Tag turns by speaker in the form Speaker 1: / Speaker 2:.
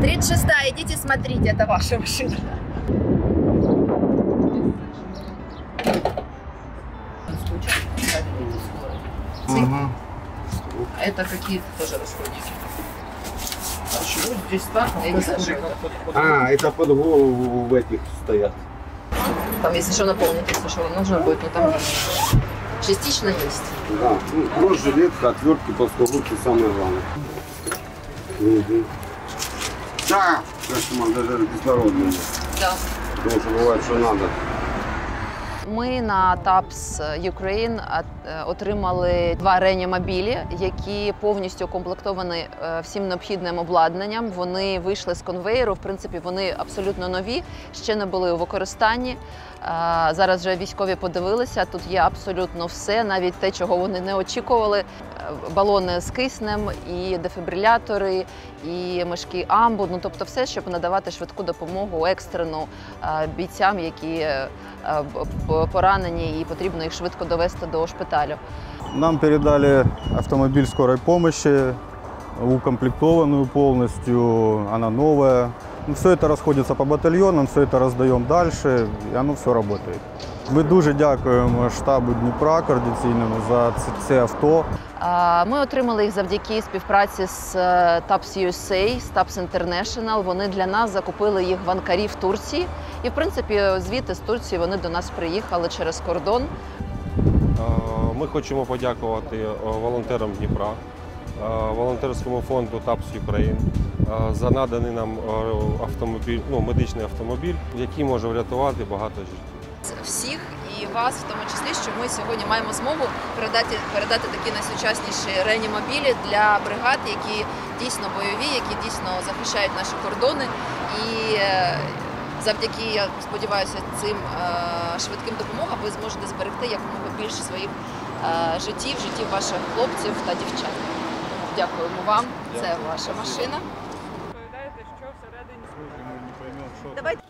Speaker 1: 36 идите смотрите, это ваша машина. А это какие-то тоже расходники. А что здесь так? Я не знаю, что это.
Speaker 2: А, это под голову в этих стоят.
Speaker 1: Там, если что, наполнить, если что, нужно будет, но там частично есть.
Speaker 2: Да. Ну, брошь, жилетка, отвертки, плоскогубцы, самое главное. Мгм. Да, кошмар, даже кислородный.
Speaker 1: Да.
Speaker 2: Потому что бывает, что надо.
Speaker 1: Ми на Ukraine е, отримали два реанімобілі, які повністю укомплектовані е, всім необхідним обладнанням. Вони вийшли з конвейеру. В принципі, вони абсолютно нові, ще не були у використанні. Е, Зараз вже військові подивилися. Тут є абсолютно все, навіть те, чого вони не очікували. Е, Балони з киснем, і дефібрилятори, і мешки амбу. Ну тобто, все, щоб надавати швидку допомогу екстрену бійцям, які поранені, і потрібно їх швидко довести до шпиталю.
Speaker 3: Нам передали автомобіль скорої допомоги, укомплектовану повністю, вона новая. Все это расходится по батальонам, все это раздаем дальше, и оно все работает. Ми дуже дякуємо штабу Дніпра координаційному за це авто.
Speaker 1: Ми отримали їх завдяки співпраці з е, TAPS USA, з TAPS International. Вони для нас закупили їх в Анкарі в Турції. І, в принципі, звідти з Турції вони до нас приїхали через кордон.
Speaker 4: Ми хочемо подякувати е, волонтерам Дніпра, е, волонтерському фонду ТАПС Україн е, за наданий нам автомобіль, ну, медичний автомобіль, який може врятувати багато життів.
Speaker 1: Всіх і вас, в тому числі, що ми сьогодні маємо змогу передати, передати такі найсучасніші реанімобілі для бригад, які дійсно бойові, які дійсно захищають наші кордони. І е, завдяки, я сподіваюся, цим е, швидким допомогам ви зможете зберегти якомога більше своїх е, життів, життів ваших хлопців та дівчат. Дякуємо вам. Це ваша машина.
Speaker 5: Всередині
Speaker 1: Давайте